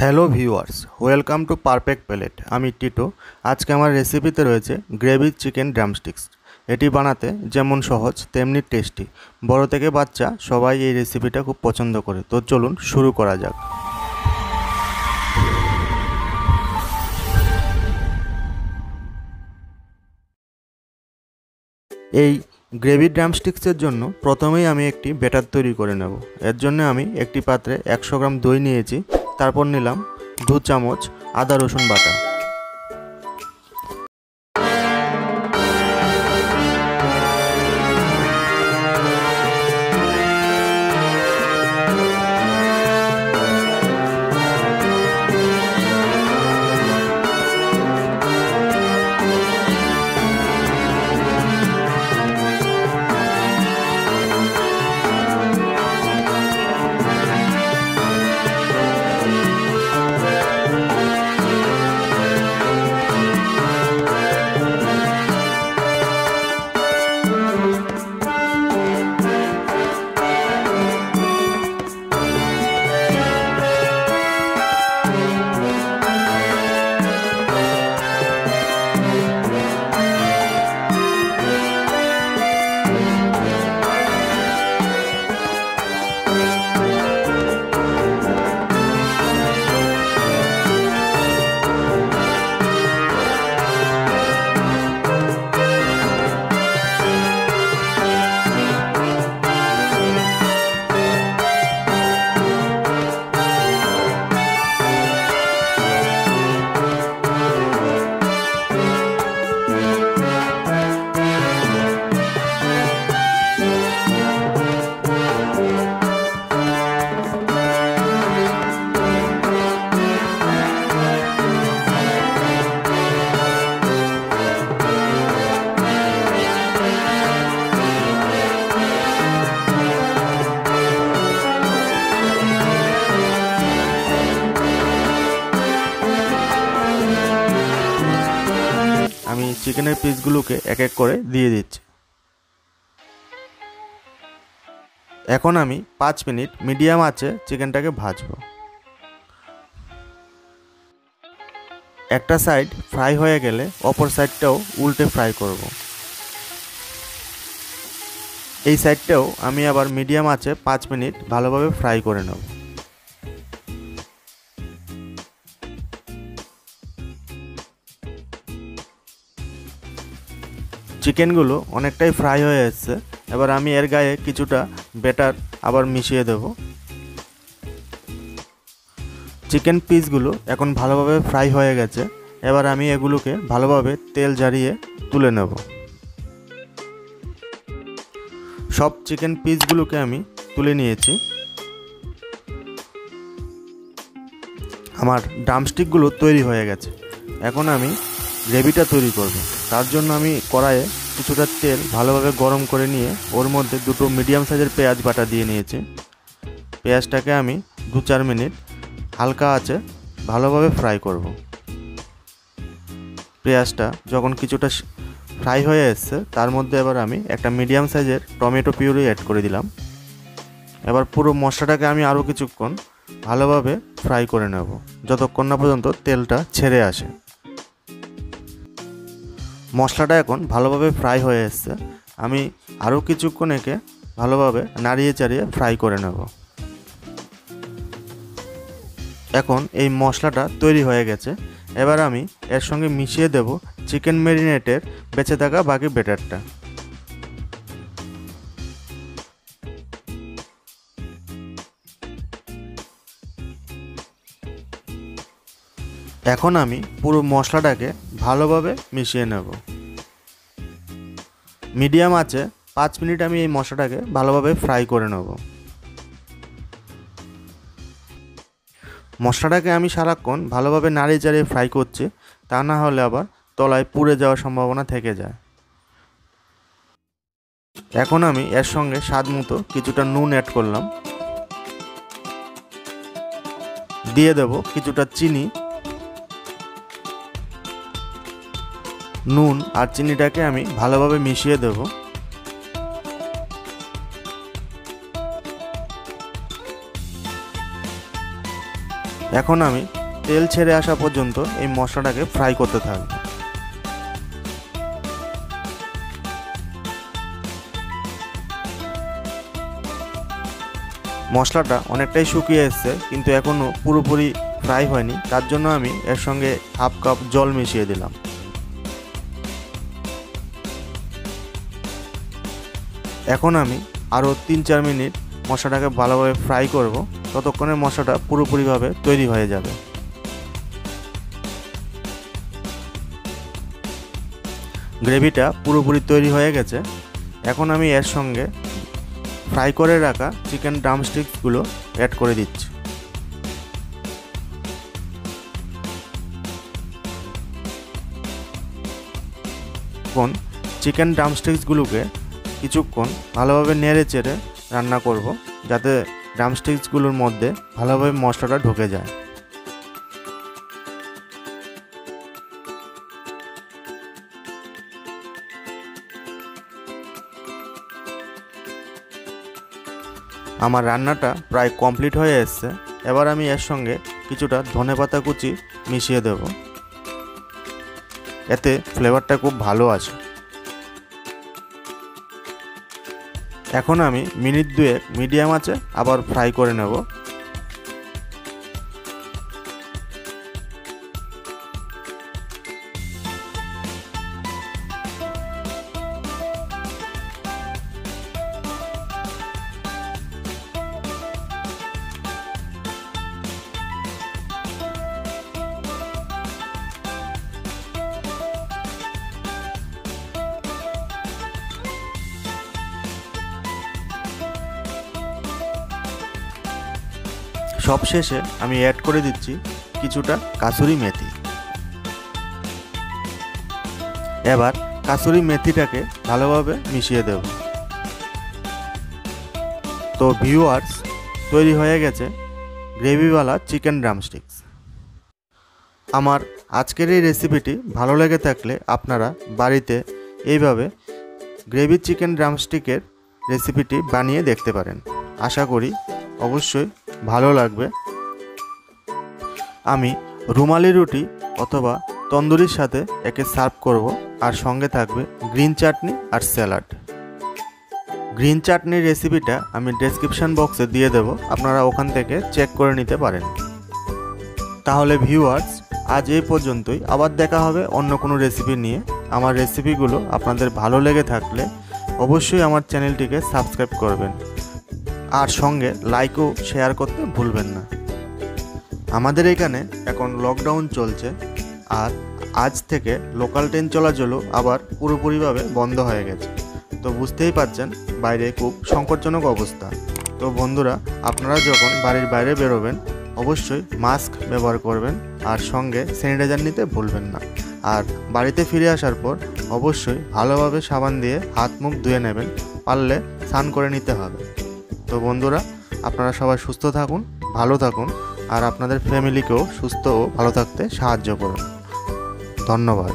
Hello viewers, welcome to perfect plate আমি টিটো। আজকে আমার রেসিপিতে রয়েছে গ্রেভি চিকেন ড্রামস্টিক্স। এটি বানাতে যেমন সহজ, তেমনি টেস্টি। বড় থেকে বাচ্চা সবাই এই রেসিপিটা খুব পছন্দ করে। তো চলুন শুরু করা যাক। এই গ্রেভি ড্রামস্টিক্সের জন্য প্রথমেই আমি একটি ব্যাটার তৈরি করে নেব। এর জন্য আমি একটি পাত্রে একশো গ্রাম দই নিয়েছি। তারপর নিলাম দু চামচ আদা রসুন বাটা। চিকেনের পিসগুলোকে এক এক করে দিয়ে দিচ্ছি। এখন আমি পাঁচ মিনিট মিডিয়াম আছে চিকেনটাকে ভাজবো। একটা সাইড ফ্রাই হয়ে গেলে অপর সাইডটাও উল্টে ফ্রাই করব। এই সাইডটাও আমি আবার মিডিয়াম আছে পাঁচ মিনিট ভালোভাবে ফ্রাই করে নেব। চিকেনগুলো অনেকটাই ফ্রাই হয়ে এসছে। এবার আমি এর গায়ে কিছুটা বেটার আবার মিশিয়ে দেব। চিকেন পিসগুলো এখন ভালোভাবে ফ্রাই হয়ে গেছে। এবার আমি এগুলোকে ভালোভাবে তেল ঝারিয়ে তুলে নেব। সব চিকেন পিসগুলোকে আমি তুলে নিয়েছি। আমার ড্রামস্টিকগুলো তৈরি হয়ে গেছে। এখন আমি গ্রেভিটা তৈরি করব। তার জন্য আমি কড়াইয়ে কিছুটা তেল ভালোভাবে গরম করে নিয়ে ওর মধ্যে দুটো মিডিয়াম সাইজের পেঁয়াজ বাটা দিয়ে নিয়েছি। পেঁয়াজটাকে আমি দু চার মিনিট হালকা আছে ভালোভাবে ফ্রাই করব। পেঁয়াজটা যখন কিছুটা ফ্রাই হয়ে এসছে, তার মধ্যে এবার আমি একটা মিডিয়াম সাইজের টমেটো পিউরি অ্যাড করে দিলাম। এবার পুরো মশলাটাকে আমি আরও কিছুক্ষণ ভালোভাবে ফ্রাই করে নেব, যতক্ষণ না পর্যন্ত তেলটা ছেড়ে আসে। মশলাটা এখন ভালোভাবে ফ্রাই হয়ে এসছে। আমি আরও কিছুক্ষণ একে ভালোভাবে নাড়িয়ে চাড়িয়ে ফ্রাই করে নেব। এখন এই মশলাটা তৈরি হয়ে গেছে। এবার আমি এর সঙ্গে মিশিয়ে দেব চিকেন ম্যারিনেটের বেঁচে থাকা বাকি বেটারটা এখন আমি পুরো মশলাটাকে ভালোভাবে মিশিয়ে নেব। মিডিয়াম আছে, পাঁচ মিনিট আমি এই মশলাটাকে ভালোভাবে ফ্রাই করে নেব। মশলাটাকে আমি সারাক্ষণ ভালোভাবে নাড়িয়ে চাড়িয়ে ফ্রাই করছি, তা না হলে আবার তলায় পুড়ে যাওয়ার সম্ভাবনা থেকে যায়। এখন আমি এর সঙ্গে স্বাদ মতো কিছুটা নুন অ্যাড করলাম। দিয়ে দেব কিছুটা চিনি নুন আর চিনিটাকে আমি ভালোভাবে মিশিয়ে দেব। এখন আমি তেল ছেড়ে আসা পর্যন্ত এই মশলাটাকে ফ্রাই করতে থাকব। মশলাটা অনেকটাই শুকিয়ে এসছে, কিন্তু এখনও পুরোপুরি ফ্রাই হয়নি। তার জন্য আমি এর সঙ্গে হাফ কাপ জল মিশিয়ে দিলাম। এখন আমি আরও তিন চার মিনিট মশলাটাকে ভালোভাবে ফ্রাই করব, ততক্ষণে মশলাটা পুরোপুরিভাবে তৈরি হয়ে যাবে। গ্রেভিটা পুরোপুরি তৈরি হয়ে গেছে। এখন আমি এর সঙ্গে ফ্রাই করে রাখা চিকেন ড্রামস্টিক্সগুলো অ্যাড করে দিচ্ছি। এখন চিকেন ড্রামস্টিক্সগুলোকে কিছুক্ষণ ভালোভাবে নেড়ে চেড়ে রান্না করব, যাতে ড্রামস্টিক্সগুলোর মধ্যে ভালোভাবে মশলাটা ঢুকে যায়। আমার রান্নাটা প্রায় কমপ্লিট হয়ে এসছে। এবার আমি এর সঙ্গে কিছুটা ধনেপাতা কুচি মিশিয়ে দেব। এতে ফ্লেভারটা খুব ভালো আছে এখন আমি মিনিট দুয়েক মিডিয়াম আছে আবার ফ্রাই করে নেব। সব শেষে আমি অ্যাড করে দিচ্ছি কিছুটা কাসুরি মেথি। এবার কাসুরি মেথিটাকে ভালোভাবে মিশিয়ে দেব। তো ভিউয়ার্স তৈরি হয়ে গেছে গ্রেভিওয়ালা চিকেন ড্রামস্টিক্স আমার আজকের এই রেসিপিটি ভালো লেগে থাকলে আপনারা বাড়িতে এইভাবে গ্রেভি চিকেন ড্রামস্টিকের রেসিপিটি বানিয়ে দেখতে পারেন। আশা করি অবশ্যই ভালো লাগবে। আমি রুমালি রুটি অথবা তন্দুরির সাথে একে সার্ভ করব আর সঙ্গে থাকবে গ্রিন চাটনি আর স্যালাড। গ্রিন চাটনির রেসিপিটা আমি ডেসক্রিপশান বক্সে দিয়ে দেব, আপনারা ওখান থেকে চেক করে নিতে পারেন। তাহলে ভিউয়ার্স, আজ এই পর্যন্তই। আবার দেখা হবে অন্য কোনো রেসিপি নিয়ে। আমার রেসিপিগুলো আপনাদের ভালো লেগে থাকলে অবশ্যই আমার চ্যানেলটিকে সাবস্ক্রাইব করবেন। আর সঙ্গে লাইকও শেয়ার করতে ভুলবেন না। আমাদের এখানে এখন লকডাউন চলছে আর আজ থেকে লোকাল ট্রেন চলাচলও আবার পুরোপুরিভাবে বন্ধ হয়ে গেছে। তো বুঝতেই পারছেন বাইরে খুব সংকটজনক অবস্থা। তো বন্ধুরা, আপনারা যখন বাড়ির বাইরে বেরোবেন, অবশ্যই মাস্ক ব্যবহার করবেন আর সঙ্গে স্যানিটাইজার নিতে ভুলবেন না। আর বাড়িতে ফিরে আসার পর অবশ্যই ভালোভাবে সাবান দিয়ে হাত মুখ ধুয়ে নেবেন, পারলে স্নান করে নিতে হবে। তো বন্ধুরা, আপনারা সবাই সুস্থ থাকুন, ভালো থাকুন, আর আপনাদের ফ্যামিলিকেও সুস্থ ও ভালো থাকতে সাহায্য করুন। ধন্যবাদ।